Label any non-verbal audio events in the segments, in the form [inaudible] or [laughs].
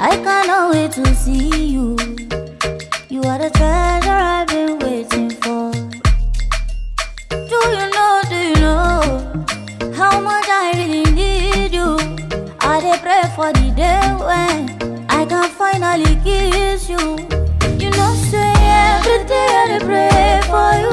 I cannot wait to see you. You are the treasure I've been waiting for. Do you know, do you know how much I really need you? I dey pray for the day when I can finally kiss you. You know, say every day I pray for you.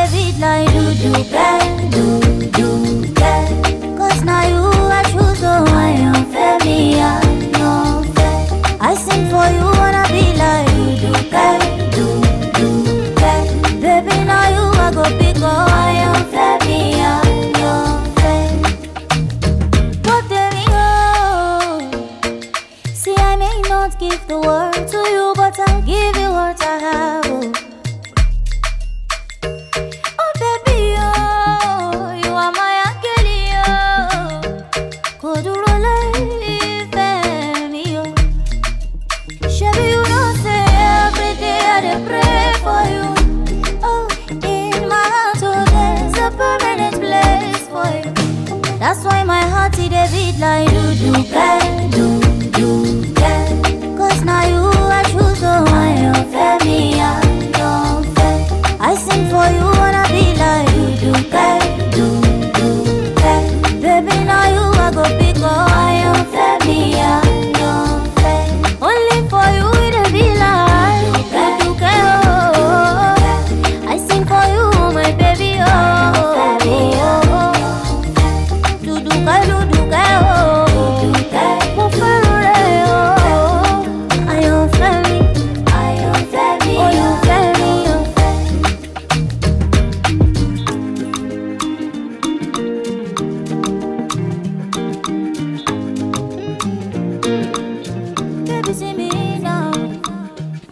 Heart it a beat like do do bang, do do bang. Cause now you I choose, so I am fair, me I am fair. I sing for you wanna be do do bang,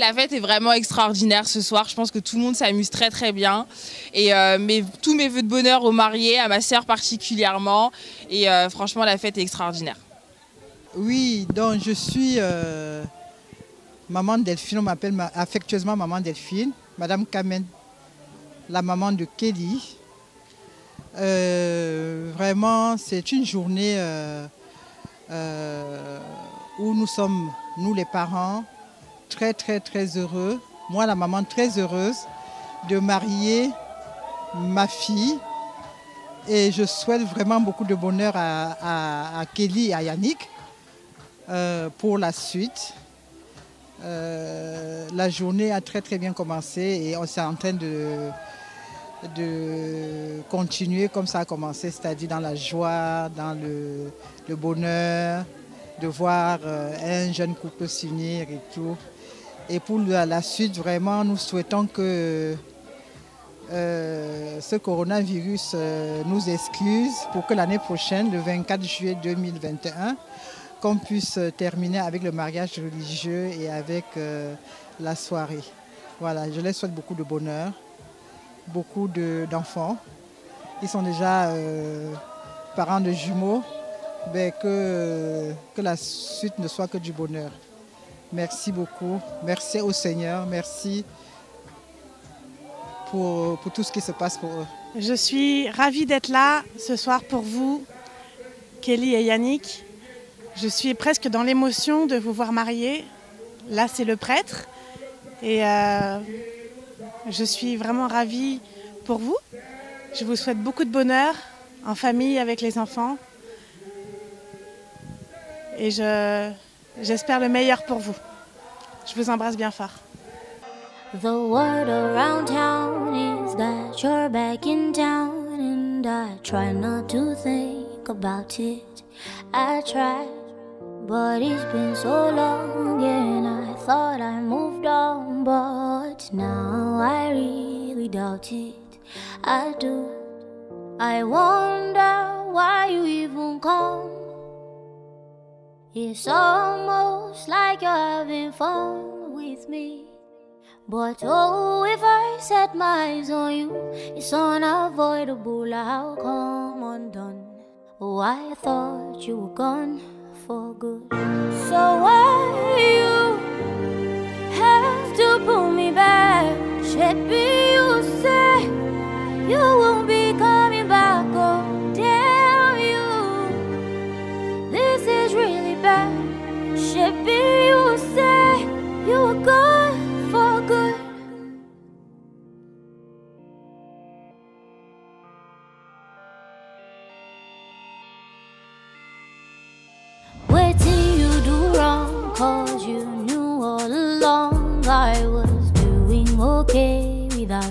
La fête est vraiment extraordinaire ce soir. Je pense que tout le monde s'amuse très très bien. Et euh, mes- tous mes voeux de bonheur aux mariés, à ma sœur particulièrement. Et euh, franchement, la fête est extraordinaire. Oui, donc je suis euh, maman Delphine, on m'appelle ma- affectueusement maman Delphine, Madame Kamen, la maman de Kelly. Vraiment, c'est une journée où nous sommes, nous les parents, très très très heureux. Moi, la maman, très heureuse de marier ma fille. Et je souhaite vraiment beaucoup de bonheur à, Kelly et à Yannick euh, pour la suite. Euh, la journée a très très bien commencé et on s'est en train de, de continuer comme ça a commencé, c'est-à-dire dans la joie, dans le, le bonheur, de voir euh, un jeune couple s'unir et tout. Et pour la, suite, vraiment, nous souhaitons que euh, ce coronavirus euh, nous excuse pour que l'année prochaine, le 24 juillet 2021, qu'on puisse terminer avec le mariage religieux et avec euh, la soirée. Voilà, je les souhaite beaucoup de bonheur, beaucoup de- d'enfants. Ils sont déjà parents de jumeaux, mais que la suite ne soit que du bonheur. Merci beaucoup. Merci au Seigneur. Merci pour, pour tout ce qui se passe pour eux. Je suis ravie d'être là ce soir pour vous, Kelly et Yannick. Je suis presque dans l'émotion de vous voir mariés. Là, c'est le prêtre. Et euh, je suis vraiment ravie pour vous. Je vous souhaite beaucoup de bonheur en famille avec les enfants. Et je- j'espère le meilleur pour vous. Je vous embrasse bien fort. The word around town is that you're back in town, and I try not to think about it. I try, but it's been so long, and I thought I moved on, but now I really doubt it. I do. I wonder why you even come. It's almost like you're having fun with me. But oh, if I set my eyes on you, it's unavoidable. I'll come undone. Oh, I thought you were gone for good.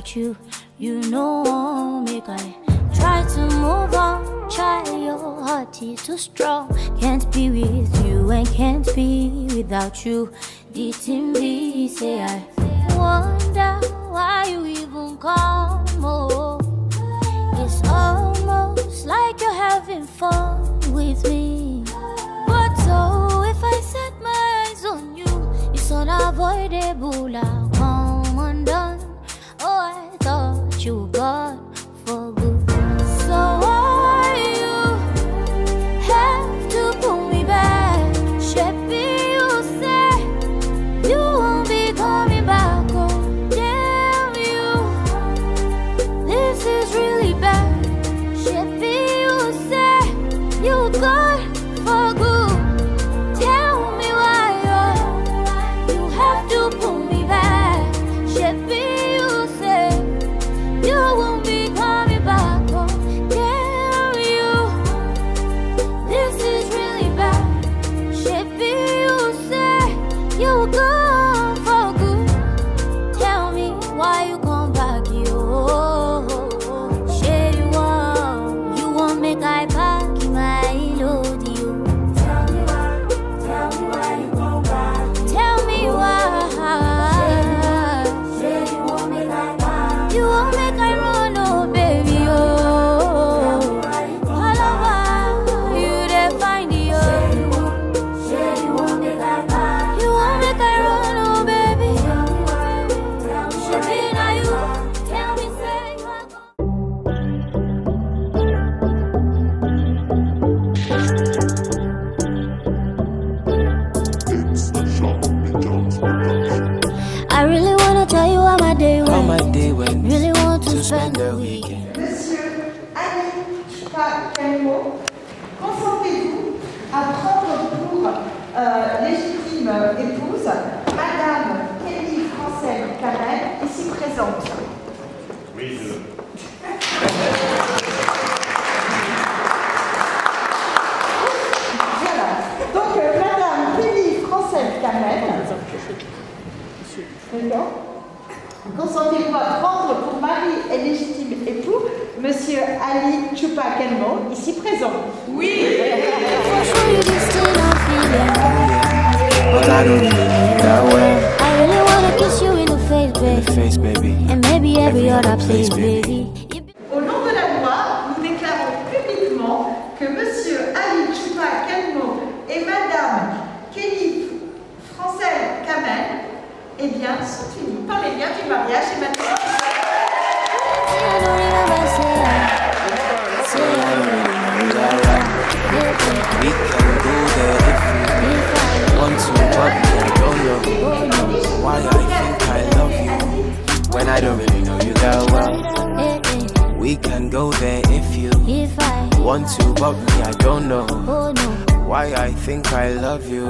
Without you. You know, make I try to move on. Try your heart is too strong. Can't be with you and can't be without you. Didn't say I wonder why you even come. Oh, it's almost like you're having fun with me. But so if I set my eyes on you, it's unavoidable. I'll que Monsieur Ali Chupa Kelmo et Madame Kelly Francelle Kamel eh bien, sont unis par les liens du mariage et maintenant. We can go there if you if I, want to, but me I don't know oh no. why I think I love you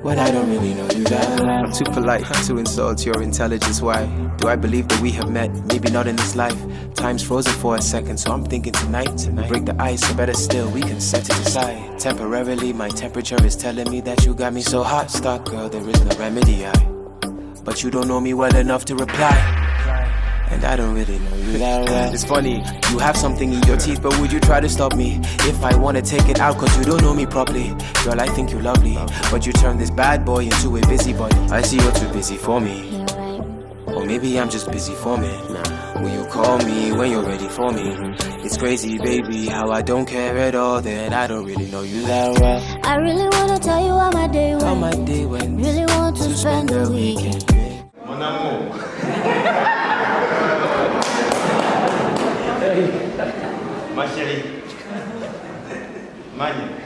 when I don't really know you that well. I'm too polite to insult your intelligence. Why do I believe that we have met? Maybe not in this life. Time's frozen for a second, so I'm thinking tonight. tonight. Break the ice, or better still, we can set it aside. Temporarily, my temperature is telling me that you got me so hot, stuck, girl. There is no remedy. I, but you don't know me well enough to reply. And I don't really know you that well. It's funny, you have something in your teeth, but would you try to stop me? If I wanna take it out, cause you don't know me properly. Girl, I think you're lovely, but you turn this bad boy into a busybody. I see you're too busy for me. Or maybe I'm just busy for me. Will you call me when you're ready for me? Mm-hmm. It's crazy, baby, how I don't care at all. Then I don't really know you that well. I really wanna tell you how my day went. How my day went Really want to to spend the weekend. Mon внимание.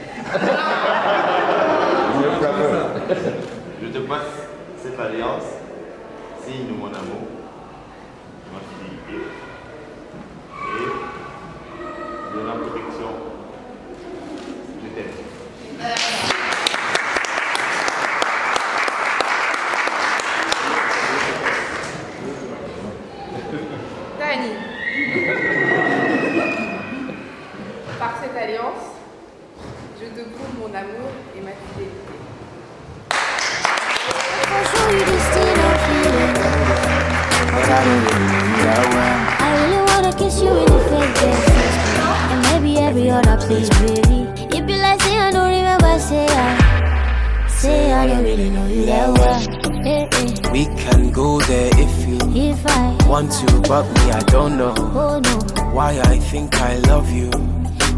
I really know you that well. I really wanna kiss you in the face, yeah. And maybe every other place, baby. It be like say I don't remember, say I, say I don't really know you that well. We can go there if you If I, want to, but me, I don't know oh no, why I think I love you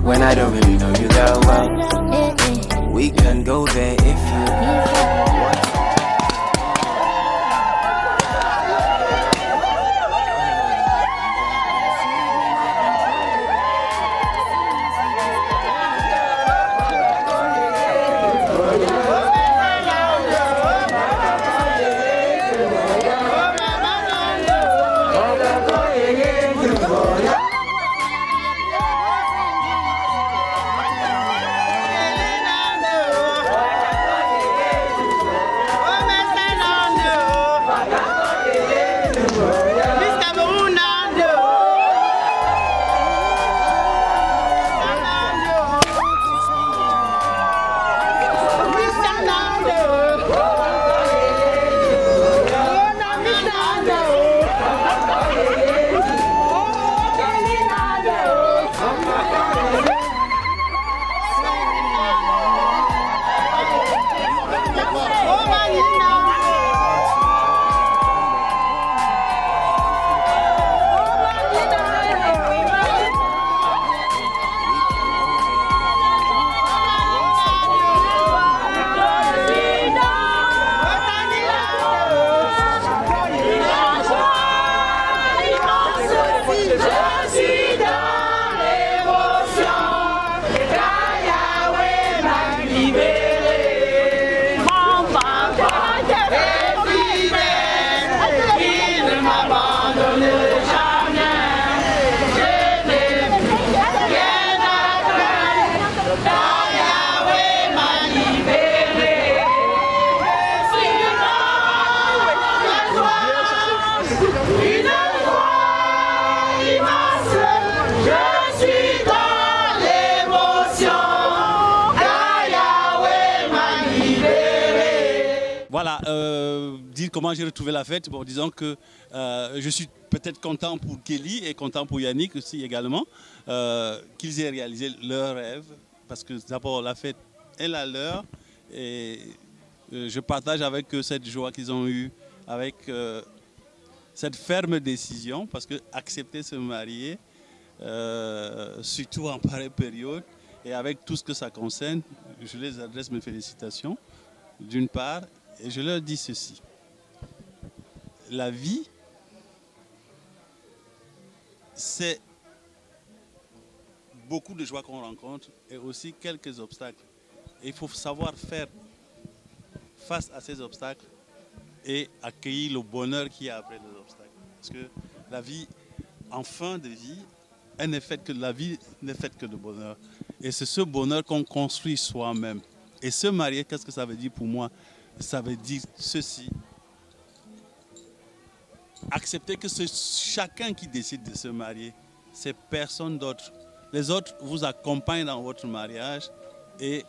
when I don't really know you that well. We can go there if you If want to. Comment j'ai retrouvé la fête? Bon, disons que euh, je suis peut-être content pour Kelly et content pour Yannick aussi également, euh, qu'ils aient réalisé leur rêve. Parce que d'abord, la fête est la leur. Et euh, je partage avec eux cette joie qu'ils ont eue, avec cette ferme décision. Parce que accepter se marier, surtout en pareille période, et avec tout ce que ça concerne, je les adresse mes félicitations, d'une part. Et je leur dis ceci. La vie, c'est beaucoup de joie qu'on rencontre et aussi quelques obstacles. Il faut savoir faire face à ces obstacles et accueillir le bonheur qui y a après les obstacles. Parce que la vie, en fin de vie, n'est faite que la vie n'est faite que de bonheur. Et c'est ce bonheur qu'on construit soi-même. Et se marier, qu'est-ce que ça veut dire pour moi? Ça veut dire ceci. Accepter que c'est chacun qui décide de se marier. C'est personne d'autre. Les autres vous accompagnent dans votre mariage et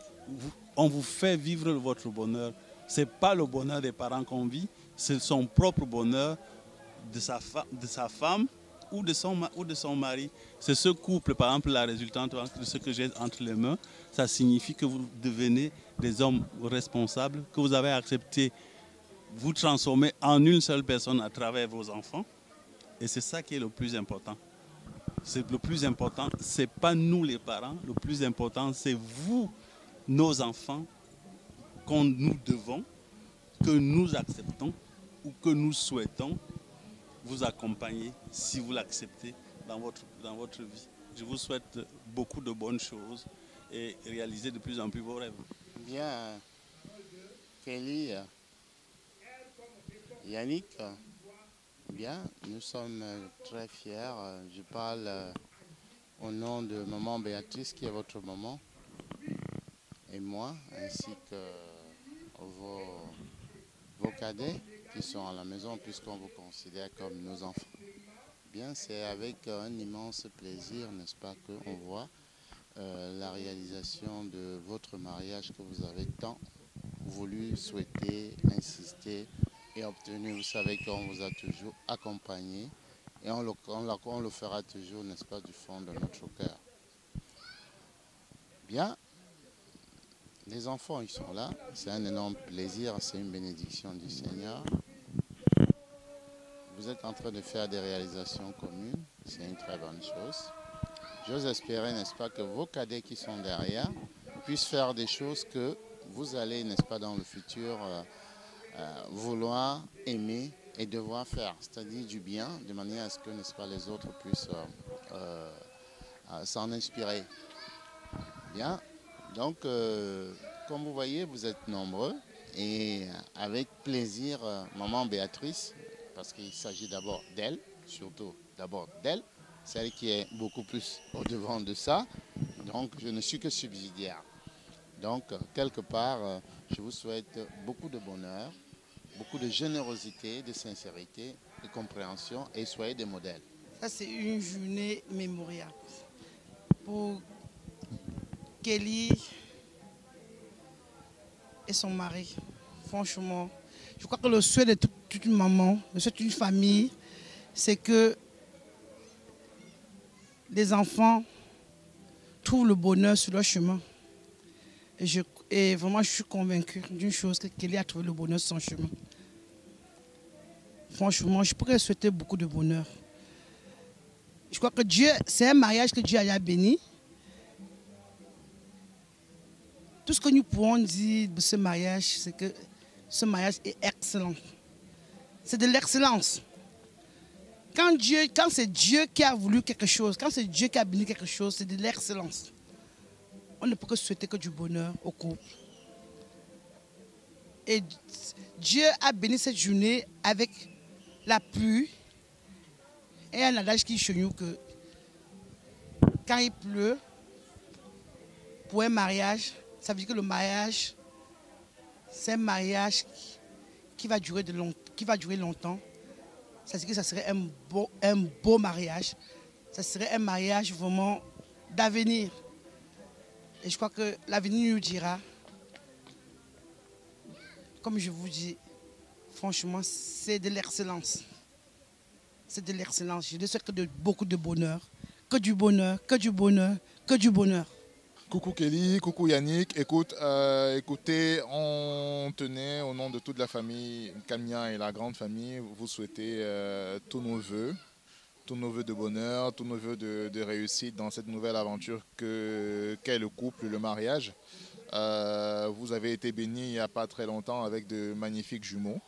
on vous fait vivre votre bonheur. Ce n'est pas le bonheur des parents qu'on vit, c'est son propre bonheur de sa, de sa femme ou de son, ou de son mari. C'est ce couple, par exemple, la résultante de ce que j'ai entre les mains. Ça signifie que vous devenez des hommes responsables, que vous avez accepté vous transformer en une seule personne à travers vos enfants. Et c'est ça qui est le plus important. C'est le plus important, c'est pas nous les parents. Le plus important, c'est vous, nos enfants, qu'on nous devons, que nous acceptons ou que nous souhaitons vous accompagner si vous l'acceptez dans votre, dans votre vie. Je vous souhaite beaucoup de bonnes choses et réaliser de plus en plus vos rêves. Bien, Kelly, Yannick, euh, bien, nous sommes euh, très fiers. Euh, Je parle euh, au nom de maman Béatrice, qui est votre maman, et moi, ainsi que vos, cadets qui sont à la maison, puisqu'on vous considère comme nos enfants. Bien, c'est avec un immense plaisir, n'est-ce pas, qu'on voit la réalisation de votre mariage que vous avez tant voulu, souhaité, insisté et obtenu. Vous savez qu'on vous a toujours accompagné et on le, on le fera toujours, n'est-ce pas, du fond de notre cœur. Bien, les enfants, ils sont là. C'est un énorme plaisir, c'est une bénédiction du Seigneur. Vous êtes en train de faire des réalisations communes, c'est une très bonne chose. J'ose espérer, n'est-ce pas, que vos cadets qui sont derrière puissent faire des choses que vous allez, n'est-ce pas, dans le futur, euh, euh, vouloir, aimer et devoir faire, c'est-à-dire du bien, de manière à ce que, pas, les autres puissent euh, s'en inspirer. Bien, donc, comme vous voyez, vous êtes nombreux et avec plaisir, maman Béatrice, parce qu'il s'agit d'abord d'elle, surtout d'abord d'elle, celle qui est beaucoup plus au devant de ça. Donc, je ne suis que subsidiaire. Donc, quelque part, euh, je vous souhaite beaucoup de bonheur, beaucoup de générosité, de sincérité, de compréhension et soyez des modèles. Ça, c'est une journée mémoriale pour Kelly et son mari. Franchement, je crois que le souhait de toute une maman, de toute une famille, c'est que les enfants trouvent le bonheur sur leur chemin. Et, je, et vraiment, je suis convaincue d'une chose, que Kelly a trouvé le bonheur sur son chemin. Franchement, je pourrais souhaiter beaucoup de bonheur. Je crois que Dieu, c'est un mariage que Dieu a béni. Tout ce que nous pouvons dire de ce mariage, c'est que ce mariage est excellent. C'est de l'excellence. Quand, quand c'est Dieu qui a voulu quelque chose, quand c'est Dieu qui a béni quelque chose, c'est de l'excellence. On ne peut que souhaiter que du bonheur au couple. Et Dieu a béni cette journée avec la pluie et un adage qui chez nous que quand il pleut, pour un mariage, ça veut dire que le mariage, c'est un mariage qui va durer, de long, qui va durer longtemps ça que ça serait un beau, un beau mariage. Ça serait un mariage vraiment d'avenir. Et je crois que l'avenir nous dira, comme je vous dis, franchement, c'est de l'excellence. C'est de l'excellence. Je ne souhaite que de, beaucoup de bonheur. Que du bonheur, que du bonheur, que du bonheur. Coucou Kelly, coucou Yannick. Écoute, euh, écoutez, on tenait au nom de toute la famille Camia et la grande famille, vous souhaiter euh, tous nos voeux, tous nos voeux de bonheur, tous nos voeux de, réussite dans cette nouvelle aventure que qu'est le couple, le mariage. Euh, vous avez été bénis il n'y a pas très longtemps avec de magnifiques jumeaux.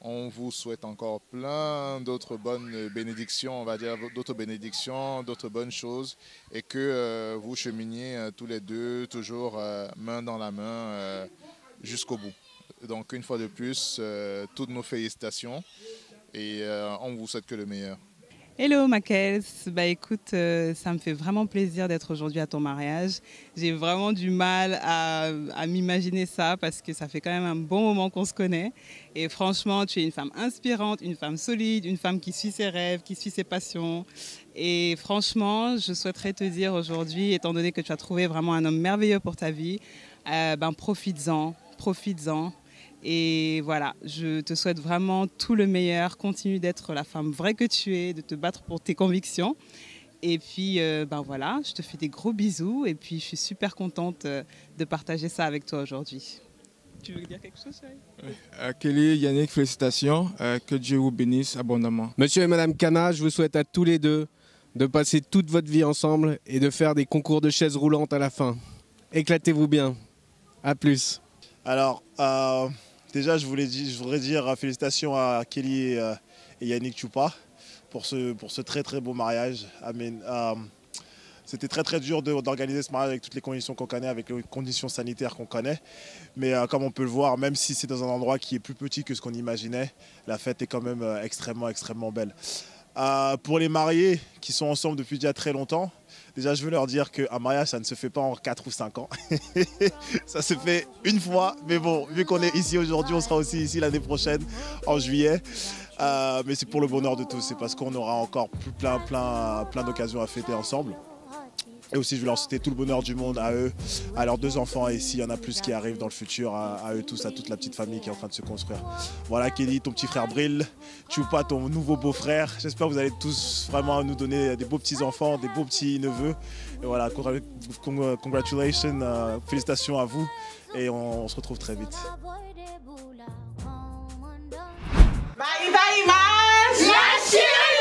On vous souhaite encore plein d'autres bonnes bénédictions, on va dire d'autres bénédictions, d'autres bonnes choses, et que euh, vous cheminiez euh, tous les deux toujours main dans la main jusqu'au bout. Donc une fois de plus, toutes nos félicitations et on vous souhaite que le meilleur. Hello Maquels, bah écoute, euh, ça me fait vraiment plaisir d'être aujourd'hui à ton mariage. J'ai vraiment du mal à, m'imaginer ça parce que ça fait quand même un bon moment qu'on se connaît. Et franchement, tu es une femme inspirante, une femme solide, une femme qui suit ses rêves, qui suit ses passions. Et franchement, je souhaiterais te dire aujourd'hui, étant donné que tu as trouvé vraiment un homme merveilleux pour ta vie, euh, ben profites-en, profites-en. Et voilà, je te souhaite vraiment tout le meilleur. Continue d'être la femme vraie que tu es, de te battre pour tes convictions. Et puis, euh, ben voilà, je te fais des gros bisous. Et puis, je suis super contente euh, de partager ça avec toi aujourd'hui. Tu veux dire quelque chose, oui. Euh, Kelly, Yannick, félicitations. que Dieu vous bénisse abondamment. Monsieur et Madame Cana, je vous souhaite à tous les deux de passer toute votre vie ensemble et de faire des concours de chaises roulantes à la fin. Éclatez-vous bien. À plus. Alors, Déjà, je, voudrais dire félicitations à Kelly et, euh, Yannick Choupa pour ce, très très beau mariage. Euh, c'était très très dur d'organiser ce mariage avec toutes les conditions qu'on connaît, avec les conditions sanitaires qu'on connaît. Mais euh, comme on peut le voir, même si c'est dans un endroit qui est plus petit que ce qu'on imaginait, la fête est quand même extrêmement extrêmement belle. pour les mariés qui sont ensemble depuis déjà très longtemps, Déjà, je veux leur dire qu'un mariage, ça ne se fait pas en 4 ou 5 ans. [laughs] ça se fait une fois. Mais bon, vu qu'on est ici aujourd'hui, on sera aussi ici l'année prochaine, en juillet. Euh, mais c'est pour le bonheur de tous. C'est parce qu'on aura encore plein, plein, plein d'occasions à fêter ensemble. Et aussi, je veux leur souhaiter tout le bonheur du monde à eux, à leurs deux enfants et s'il y en a plus qui arrivent dans le futur, à, à eux tous, à toute la petite famille qui est en train de se construire. Voilà, Kelly, ton petit frère Brill, Chupa, ton nouveau beau-frère. J'espère que vous allez tous vraiment nous donner des beaux petits-enfants, des beaux petits-neveux. Et voilà, congra- con- congratulations, euh, félicitations à vous et on, on se retrouve très vite. Vai, vai, mais!